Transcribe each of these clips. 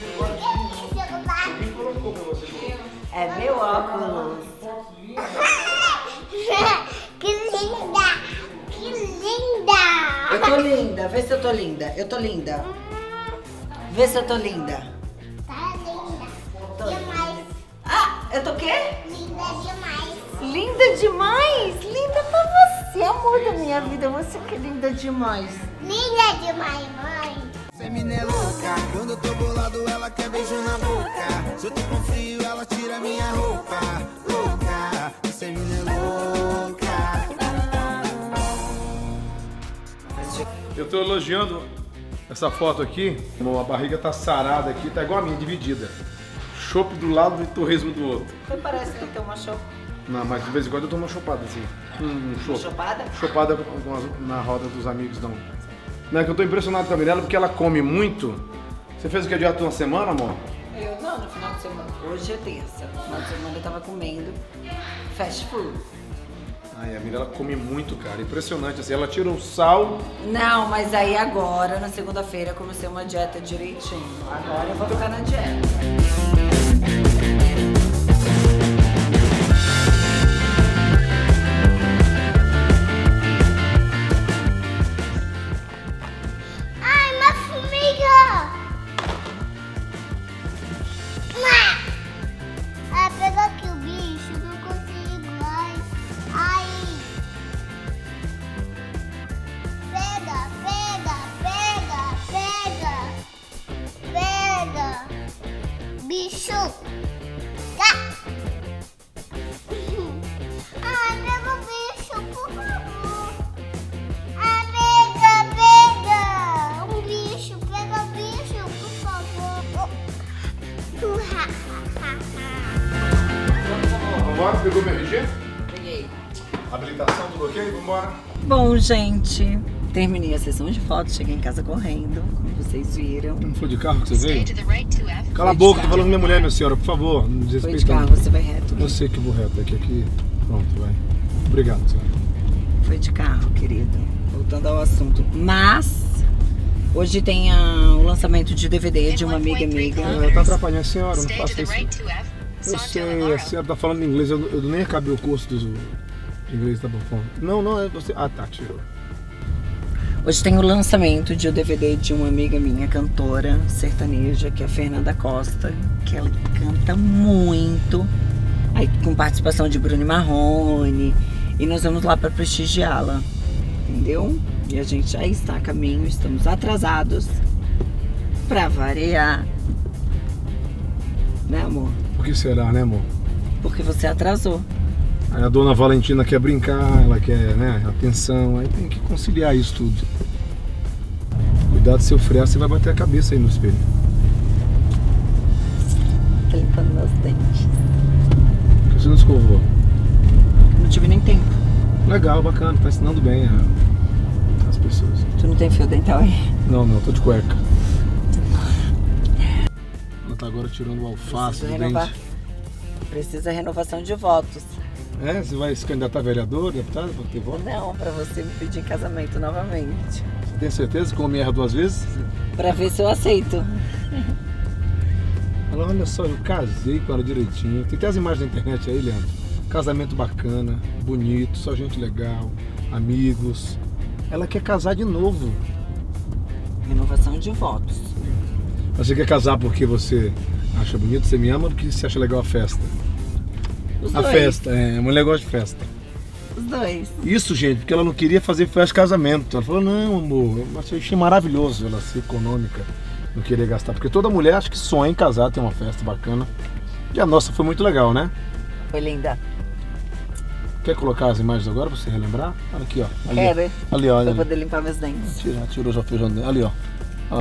Quem colocou pra você? É meu óculos. Que linda! Que linda! Eu tô linda, vê se eu tô linda. Eu tô linda. Vê se eu tô linda. Tá linda. Demais. Ah, eu tô o quê? Linda demais. Linda demais! Linda pra você, amor da minha vida. Você que é linda demais. Linda demais, mãe. Femina é louca, quando eu tô bolado ela quer beijo na boca. Se eu tô com frio ela tira minha roupa. Louca, Femina é louca. Eu tô elogiando essa foto aqui. A barriga tá sarada aqui, tá igual a minha, dividida. Chopp do lado e torresmo do outro. Parece que tem uma cho- Não, mas de vez em quando eu dou uma chopada assim. Um chopp. chopada? Chopada com- com as- na roda dos amigos, não. Não, é que eu tô impressionado com a Mirella porque ela come muito. Você fez o que dieta uma semana, amor? Eu não, no final de semana. Hoje é terça. No final de semana eu tava comendo fast food. Ai, a Mirella come muito, cara. Impressionante, assim. Ela tira o sal. Não, mas aí agora, na segunda-feira, comecei uma dieta direitinho. Agora eu vou ficar na dieta. Gente, terminei a sessão de fotos, cheguei em casa correndo, como vocês viram. Não foi de carro que você veio? to the right 2F. Cala a boca, tô falando minha mulher, minha senhora, por favor. Não Foi de desrespeita. carro, você vai reto. Eu sei que eu vou reto daqui, aqui. Pronto, vai. Obrigado, senhora. Foi de carro, querido. Voltando ao assunto. Mas, hoje tem a- o lançamento de DVD de uma amiga amiga. Tá atrapalhando a senhora, não faça isso. right 2F. Eu sei, a senhora tá falando inglês, eu, eu nem acabei o curso do de inglês, tá bom. Não, não, é você. Ah, tá, tirou. Hoje tem o lançamento de um DVD de uma amiga minha, cantora sertaneja, que é a Fernanda Costa, que ela canta muito. Aí com participação de Bruno Marrone. E nós vamos lá para prestigiá-la. Entendeu? E a gente já está a caminho, estamos atrasados. Pra variar. Né, amor? Por que será, né, amor? Porque você atrasou. Aí a dona Valentina quer brincar, ela quer, né, atenção, aí tem que conciliar isso tudo. Cuidado se eu frear, você vai bater a cabeça aí no espelho. Tá limpando meus dentes. Por que você não escovou? Não tive nem tempo. Legal, bacana, tá ensinando bem a- as pessoas. Tu não tem fio dental aí? Não, não, tô de cueca. Ela tá agora tirando o alface Precisa do renovar. dente. Precisa renovação de votos. É, você vai se candidatar a vereador, deputado, pra ter voto? Não, pra você me pedir em casamento novamente. Você tem certeza que o homem erra duas vezes? Pra ver se eu aceito. Ela, olha só, eu casei com ela direitinho. Tem até as imagens na internet aí, Leandro. Casamento bacana, bonito, só gente legal, amigos. Ela quer casar de novo. Renovação de votos. Você quer casar porque você acha bonito, você me ama, ou porque você acha legal a festa? Os A dois. festa, é, a mulher gosta de festa. Os dois. Isso, gente, porque ela não queria fazer festa de casamento. Ela falou, não, amor, eu achei maravilhoso ela ser econômica, não querer gastar. Porque toda mulher acha que sonha em casar, ter uma festa bacana. E a nossa foi muito legal, né? Foi linda. Quer colocar as imagens agora pra você relembrar? Olha aqui, ó. Ali, Quero. ali ó. Pra poder limpar meus dentes. Tirou já o feijão dele. Ali, ó. Ó.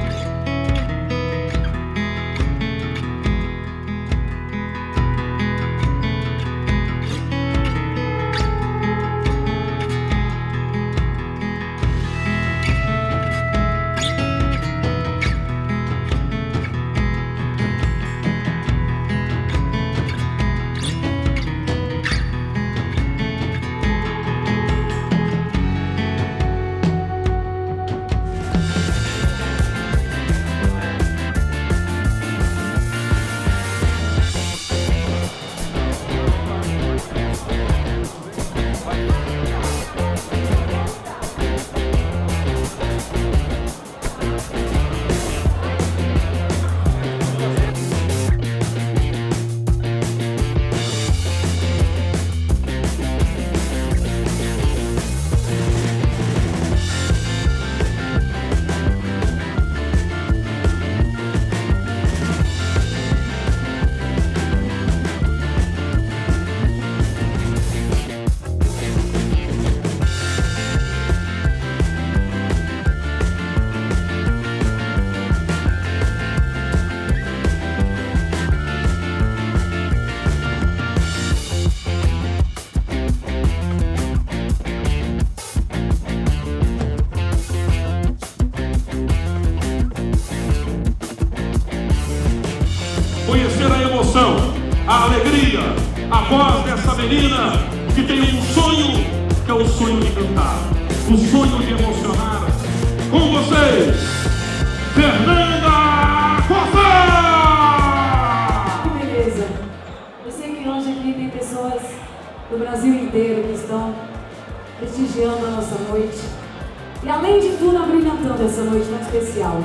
essa noite tão especial.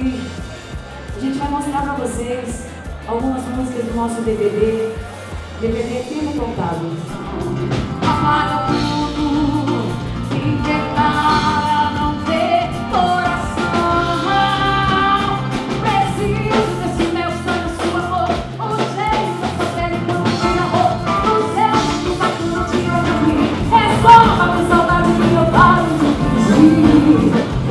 E a gente vai mostrar para vocês algumas músicas do nosso DVD, DVD Tempo Contado. Apaga tudo, não vê coração. Preciso sua cor, da sua pele que não tinha. É só pra que eu paro de.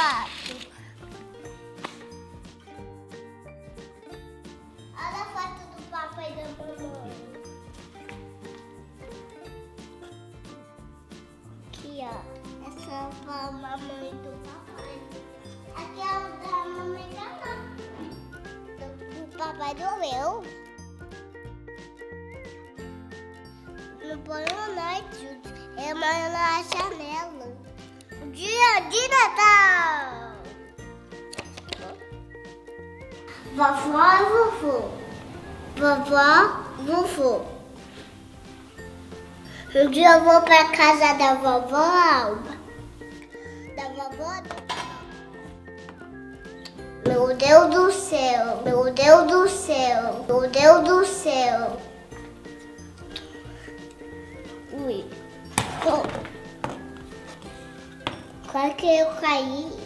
好吃 vou pra casa da vovó Alba. Da vovó Meu Deus do céu, meu Deus do céu, meu Deus do céu. Ui. Quase que eu caí.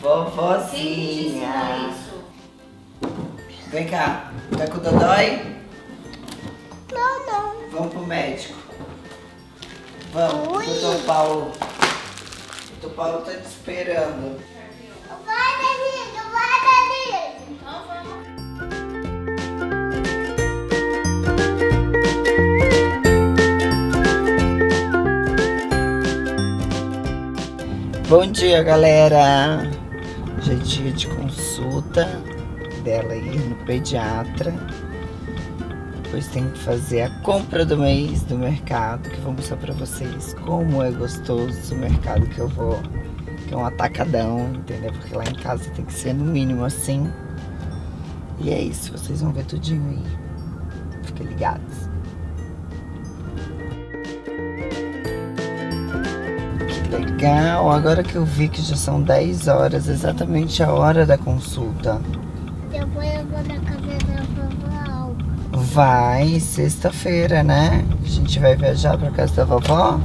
Vovozinha. isso? Vem cá, tá com dodói? Não, não. Vamos pro médico. Vamos, Ui. doutor Paulo. Doutor Paulo tá te esperando. Vai, Danilo, vai, Danilo. Bom dia, galera. Hoje é dia de consulta dela ir no pediatra. Depois tem que fazer a compra do mês do mercado, que eu vou mostrar pra vocês como é gostoso o mercado que eu vou. Que é um atacadão, entendeu? Porque lá em casa tem que ser no mínimo assim. E é isso, vocês vão ver tudinho aí. Fiquem ligados. Legal, agora que eu vi que já são 10 horas, exatamente a hora da consulta. Depois eu vou na casa da vovó. Vai, sexta-feira, né? A gente vai viajar pra casa da vovó.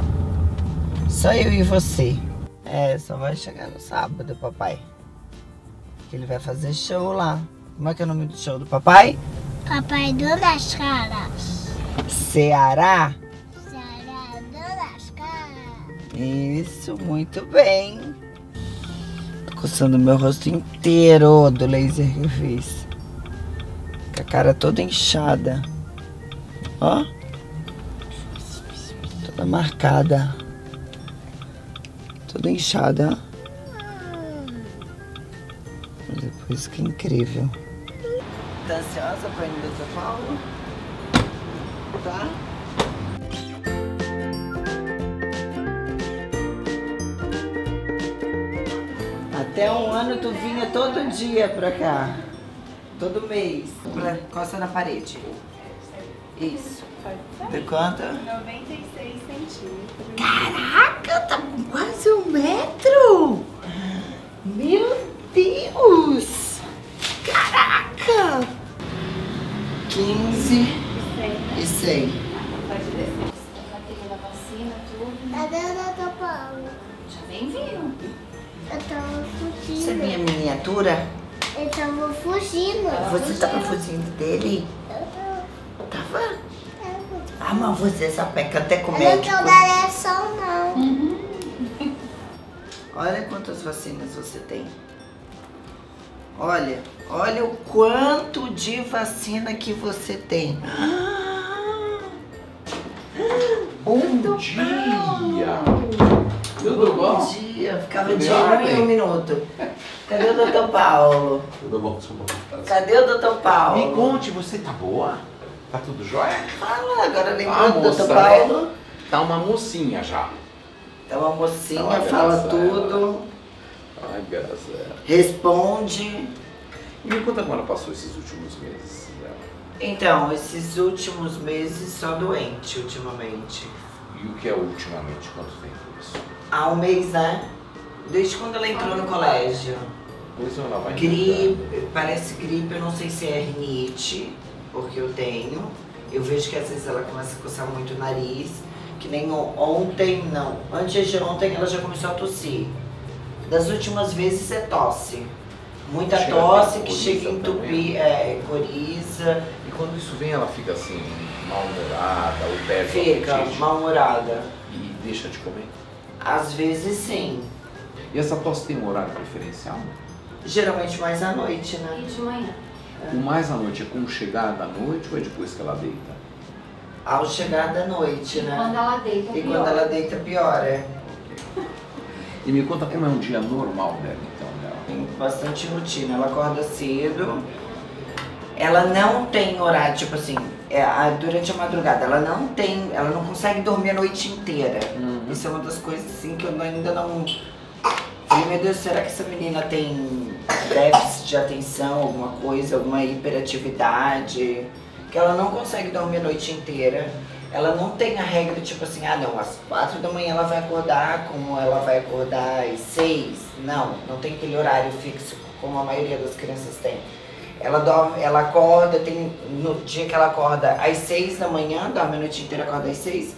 Só eu e você. É, só vai chegar no sábado, papai. Que ele vai fazer show lá. Como é que é o nome do show do papai? Papai das Caras. Ceará? Isso, muito bem. Tô coçando meu rosto inteiro do laser que eu fiz. Com a cara toda inchada. Ó. Toda marcada. Toda inchada. Mas depois que incrível. Tá ansiosa pra ir no São Paulo? Tá? Até um ano tu vinha todo dia pra cá. Todo mês. Pra, costa na parede. Isso. De quanto? 96 centímetros. Caraca, tá com quase um metro! Meu Deus! Caraca! 15 e 100. Pode descer. Já tem a vacina, tudo. Cadê o doutor Paulo? Já vem vindo. Eu tava Você é minha fugindo. miniatura? Eu tava fugindo. Você tava fugindo dele? Eu Tava? tava. Ah, mas você sapeca até com Eu não tô da eleição, não. Olha quantas vacinas você tem. Olha, olha o quanto de vacina que você tem. Bom dia! Tudo Bom bom? dia, ficava Tudo de um em um minuto. Cadê o doutor Paulo? Tudo bom, tudo bom. Cadê o doutor Me Paulo? conte, você tá boa? Tá tudo jóia? Fala, agora Ah, lembrando do moça, doutor Paulo. Tá uma mocinha já. Tá uma mocinha, Olha fala essa, tudo, Ai, graças a Deus. responde. E me conta como ela passou esses últimos meses. Então, esses últimos meses só doente ultimamente. E o que é ultimamente? Quanto tempo isso? Há um mês, né? Desde quando ela entrou no colégio. Pois ela vai Gripe, parece gripe, eu não sei se é rinite, porque eu tenho. Eu vejo que às vezes ela começa a coçar muito o nariz, que nem ontem, não. Antes de ontem ela já começou a tossir. Das últimas vezes é tosse. Muita Chega tosse que chega a entupir, é, coriza, E quando isso vem, ela fica assim, mal-humorada, o fica apetite mal-humorada. e deixa de comer. Às vezes sim. E essa tosse tem um horário preferencial? Geralmente mais à noite, E né? de manhã? O mais à noite é com chegada da noite ou é depois que ela deita? Ao chegar da noite, né? Quando ela deita, E pior. quando ela deita, pior, é. E me conta como é um dia normal dela, então, dela. Tem bastante rotina. Ela acorda cedo. Ela não tem horário, tipo assim, é, durante a madrugada, ela não tem, ela não consegue dormir a noite inteira. Uhum. Isso é uma das coisas assim que eu ainda não. Falei, meu Deus, será que essa menina tem déficit de atenção, alguma coisa, alguma hiperatividade? que ela não consegue dormir a noite inteira. Ela não tem a regra, tipo assim, ah não, às quatro da manhã ela vai acordar, como ela vai acordar às seis. Não, não tem aquele horário fixo como a maioria das crianças tem. Ela dorme, ela acorda, tem no dia que ela acorda às seis da manhã, dorme a noite inteira, acorda às seis.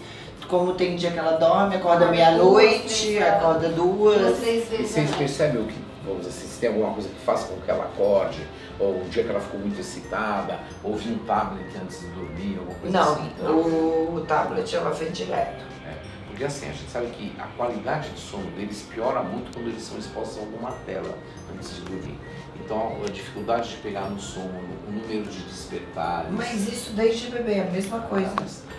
Como tem dia que ela dorme, acorda meia-noite, acorda Duas, duas. três vezes. vocês noite. percebem o que, vamos dizer assim, se tem alguma coisa que faça com que ela acorde, ou um dia que ela ficou muito excitada, ou viu um tablet antes de dormir, alguma coisa Não, assim? o tablet ela vê direto. É, porque assim, a gente sabe que a qualidade de sono deles piora muito quando eles são expostos a alguma tela antes de dormir. Então a dificuldade de pegar no sono, o número de despertares. Mas isso desde bebê é a mesma coisa.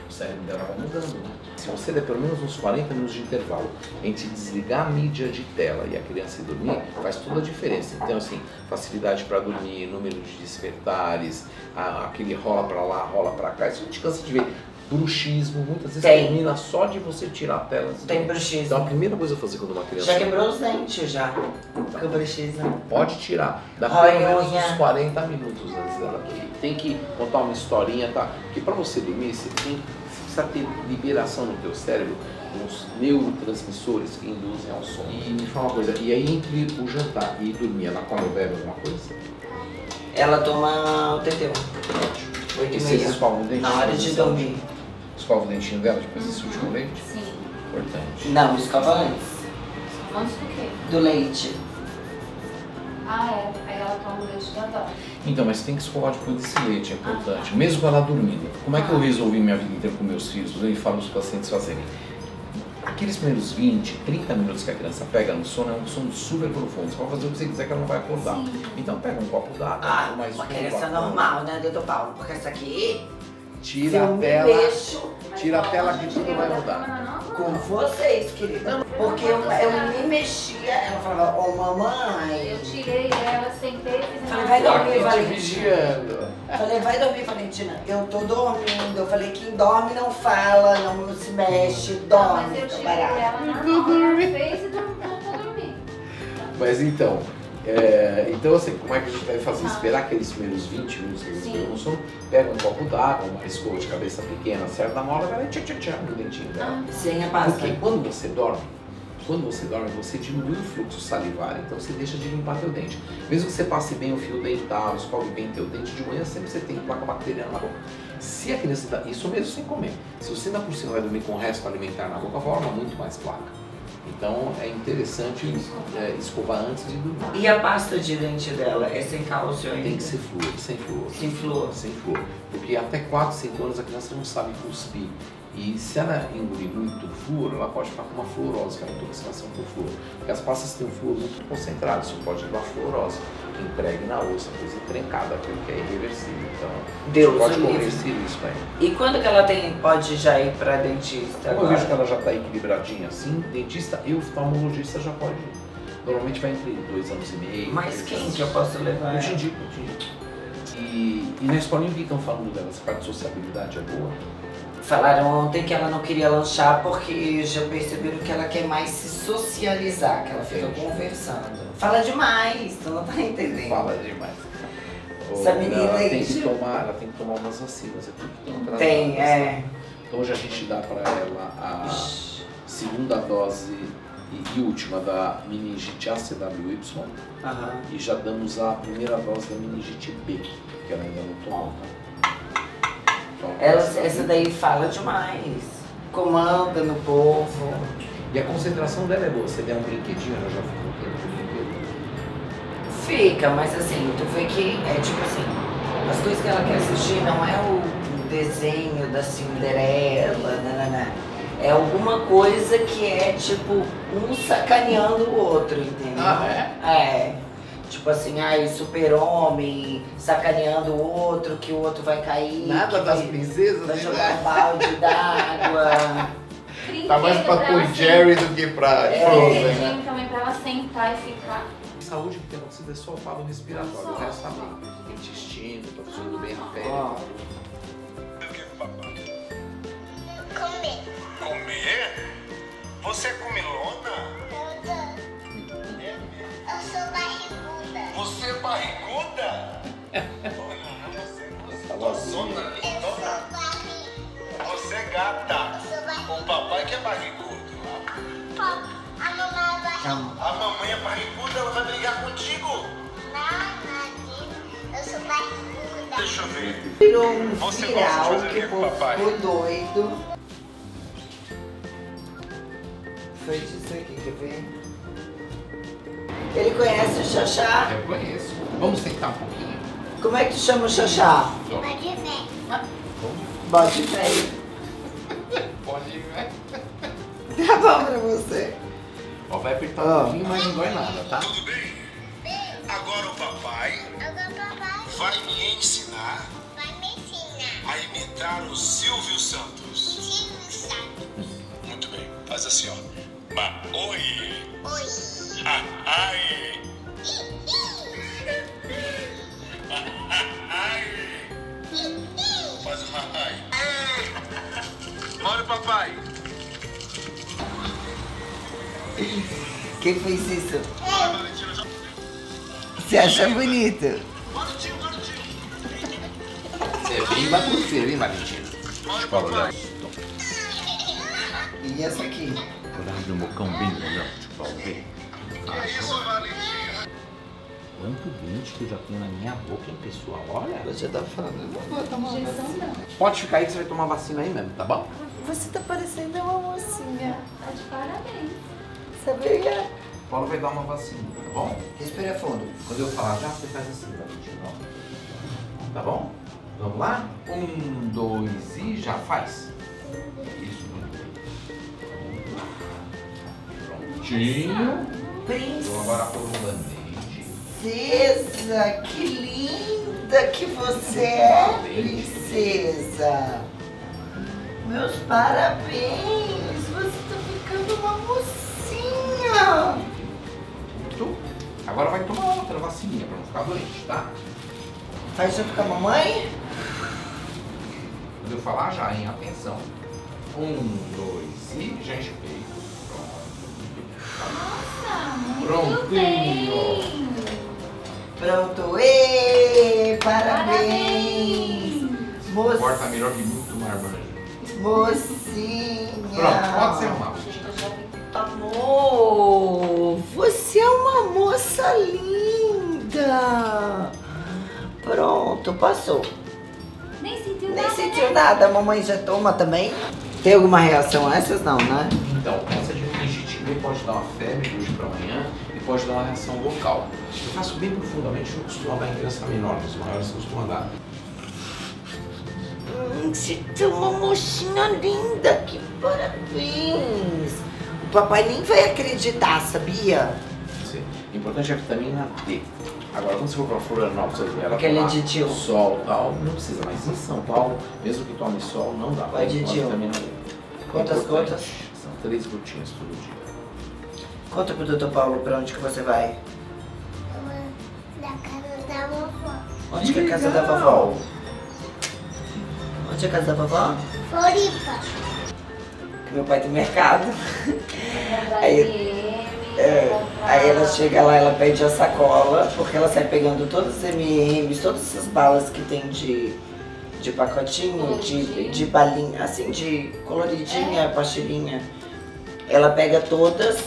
O cérebro dela vai mudando, né? Se você der pelo menos uns 40 minutos de intervalo entre desligar a mídia de tela e a criança ir dormir, faz toda a diferença. Então, assim, facilidade para dormir, número de despertares, aquele rola para lá, rola para cá, isso a gente cansa de ver. Bruxismo, muitas vezes Tem. termina só de você tirar a tela. Tem bruxismo. Então, a primeira coisa a fazer quando uma criança Já quebrou os dentes já. Com o bruxismo. Pode tirar. Dá Rói pelo menos unha. uns 40 minutos antes dela dormir. Tem que contar uma historinha, tá? Porque para você dormir, você tem você precisa ter liberação no teu cérebro uns neurotransmissores que induzem ao sono. E me fala uma coisa, e aí entre o jantar e dormir, ela come ou bebe alguma coisa? Ela toma o teteu. Oito E vocês meia. escovam o dente? Na hora de dormir. Escova o dentinho dela depois desse último leite? Sim. Importante. Não, escova antes. Antes do quê? Do leite. Ah, é. Aí ela toma o leite da dó. Então, mas tem que escovar depois desse leite, é importante. Mesmo com ela dormindo. Como é que eu resolvi minha vida inteira com meus filhos? Eu falo para os pacientes fazerem. Aqueles primeiros 20, 30 minutos que a criança pega no sono é um sono super profundo. Você pode fazer o que você quiser que ela não vai acordar. Sim. Então pega um copo d'água, Ah, mais uma um criança normal, né, doutor Paulo? Porque essa aqui, Tira eu a tela, mexo tira a tela que tudo vai da mudar. com vocês, querida. Porque eu, eu me mexia, ela falava, ô mamãe. Eu tirei ela, sentei, fiz Falei, vai dormir, Valentina. Falei, vai dormir, Valentina. Eu tô dormindo. Eu falei, quem dorme não fala, não se mexe, Não, dorme, mas eu fica tirei ela na fez e pra dormir. Mas então, é, então assim, como é que a gente deve fazer? Esperar aqueles primeiros 20 minutos que eles sono, pega um copo d'água, uma escova de cabeça pequena, acerta na hora, vai tchá tchá tchá no dentinho dela. Sem a pasta. Porque quando você dorme, quando você dorme, você diminui o fluxo salivar, então você deixa de limpar teu dente. Mesmo que você passe bem o fio dental, escove bem teu dente, de manhã sempre você tem placa bacteriana na boca. Se a criança dá, isso mesmo sem comer, se você ainda por cima vai dormir com o resto alimentar na boca, forma muito mais placa. Então é interessante é, escovar antes de dormir. E a pasta de dente dela é sem cálcio ainda? Tem que ser flúor, sem flúor. Sem flúor. Sem flúor. Porque até 4, 5 anos a criança não sabe cuspir. E se ela engolir muito flúor, ela pode ficar com uma fluorose, que é uma intoxicação por flúor. Porque as pastas têm um flúor muito concentrado, isso pode levar a fluorose, que empregue na ossa, coisa trencada, aquilo que é irreversível. Então, Deus pode correr esse risco aí. E quando que ela tem, pode já ir pra dentista Como eu vejo que ela já está equilibradinha assim, dentista e oftalmologista já pode ir. Normalmente vai entre dois anos e meio. Mas três quem anos. que eu posso levar? Eu te indico, eu te indico. E, e na escolinha o que estão falando dela? Essa parte de sociabilidade é boa? Falaram ontem que ela não queria lanchar porque já perceberam que ela quer mais se socializar, que ela fica Entendi. conversando. Fala demais, tu não tá entendendo. Fala demais. Essa menina ela aí, tem que tomar, ela tem que tomar umas vacinas. Tem, é. Então hoje a gente dá para ela a segunda dose e, última da meningite ACWY Aham. e já damos a primeira dose da meningite B, que ela ainda não tomou. Ela, essa- daí fala demais. Comanda no povo. E a concentração dela é boa. Você der um brinquedinho, ela já o brinquedo. Fica, mas assim, tu vê que é tipo assim, as coisas que ela quer assistir não é o desenho da Cinderela, nananã. É alguma coisa que é tipo um sacaneando o outro, entendeu? Ah, é? É. Tipo assim, ai, super-homem sacaneando o outro, que o outro vai cair. Nada das vai, princesas, vai né? jogar um balde d'água. Tá mais pra Toy Jerry do que pra É. Frozen, né? Também pra ela sentar e ficar. Saúde que tem acontecido é só o palo respiratório, o resto tá bem. Intestino, tá funcionando bem a pele. Ó. Comer. Comer? Você é comilona? Eu sou barriguda. Você é barriguda? Olha, você Tá é vazio. gostosona. Eu gata. O papai que é barrigudo. A mamãe vai. Calma. A mamãe é barriguda, ela vai brigar contigo. Não. Eu sou barriguda. Deixa eu ver. Virou um Você gosta de fazer o que o papai? ficou doido. Foi disso aqui, quer ver? Ele conhece o Xaxá. Eu conheço. Vamos sentar um pouquinho. Como é que tu chama o Xaxá? Pode ver. Bote velho. Pode ir, né? Tá bom pra você. Ó, vai apertar Ó. um pouquinho, mas não dói nada, tá? Tudo bem? Agora o papai Agora papai vai me ensinar vai me ensinar. a imitar o Silvio Santos. Silvio Santos. Muito bem. Faz assim, ó. Ba oi. Oi. Ha, ai. Ai. Faz uma ai. Olha o papai. Quem fez isso? Já- Você acha bonito? Você vem vai por você, vem, Valentina. Escola dela. E essa aqui? Um bocão bem grandão. Tipo, Valentina? Quanto dente que eu já tenho na minha boca, hein, pessoal? Olha. Você tá falando, eu não vou tomar vacina. Pode ficar aí que você vai tomar vacina aí mesmo, tá bom? Você tá parecendo uma mocinha. Tá de parabéns. Sabia? Paulo vai dar uma vacina, tá bom? Respira fundo. Quando eu falar já, você faz assim, Valentina. ó. Tá bom? Vamos lá? Um, dois e já faz. Isso, Prontinho. Então agora por um band-aid. Princesa, que linda que você é, princesa. Meus parabéns, você tá ficando uma mocinha. Pronto. Agora vai tomar outra vacininha pra não ficar doente, tá? Faz com a mamãe? Quando eu falar já, hein? Atenção. Um, dois e já enche o peito. Pronto. Muito bem. Pronto, ê, parabéns. Parabéns. Corta melhor que muito marmanjo. Mocinha. Pronto, pode ser uma. Amor, você é uma moça linda. Pronto, passou. Nem sentiu Nem nada, sentiu né? nada, a mamãe já toma também? Tem alguma reação a essas não, né? Então, essa de meningite B pode dar uma febre de hoje para amanhã e pode dar uma reação local. Eu faço bem profundamente, não costumo dar em criança menor, mas os maiores costumam dar. Hum, você é uma mocinha linda, que parabéns. O papai nem vai acreditar, sabia? Sim. O importante é a vitamina D. Agora, quando você for para Florianópolis, você ela Aquele tomar de tio. sol e tal, não precisa, mas em São Paulo, mesmo que tome sol, não dá. Vai de Tem tio. Quantas Importante. gotas? São três gotinhas todo dia. Conta pro doutor Paulo pra onde que você vai. Da casa da vovó. Onde que é a casa da vovó? Onde é a casa da vovó? Floripa. Meu pai tem mercado. Aí- É, aí ela chega lá, ela pede a sacola, porque ela sai pegando todos os MMs, todas essas balas que tem de, de pacotinho, de, de balinha, assim, de coloridinha, pastilhinha. Ela pega todas,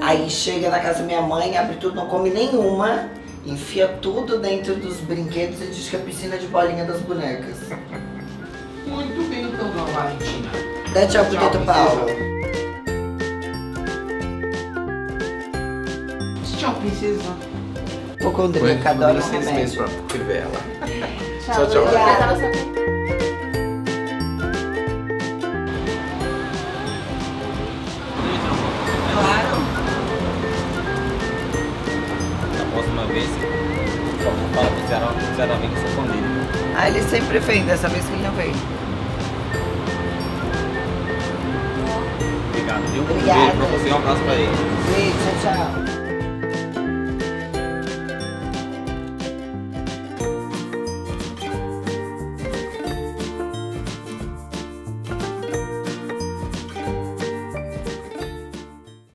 aí chega na casa da minha mãe, abre tudo, não come nenhuma, enfia tudo dentro dos brinquedos e diz que é a piscina de bolinha das bonecas. Muito bem, então, dona Valentina. Dá tchau pro princesa. Paulo. Tchau, princesa. Hipocondríaca, Foi adora seis meses remédio. pra revela. Tchau, Tchau, tchau. Vem dele. Ah, ele sempre vem, dessa vez que ele não veio. Obrigado, viu? Um beijo pra você e um abraço pra ele. Beijo, tchau, tchau.